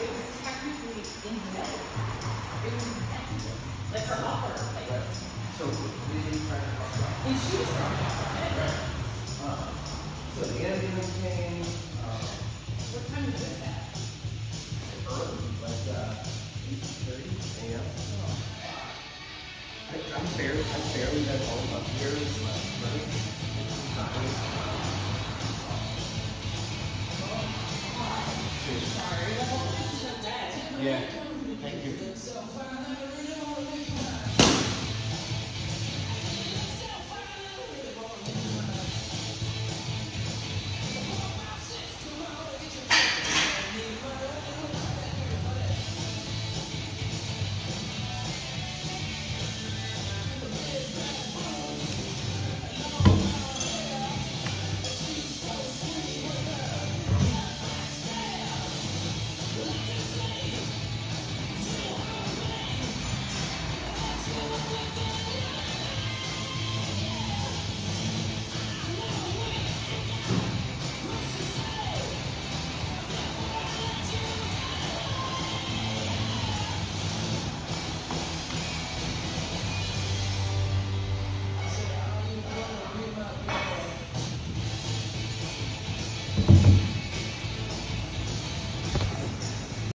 it was technically in the middle. It was intentional. Like her offer. Like, right. So we didn't try to talk about And she was talking about. Uh, so the interview came. Uh, what time was this at? Early, like uh, 8.30 a.m. I'm barely, I'm barely all home. I'm barely, like, running. It's time. Yeah. Thank you.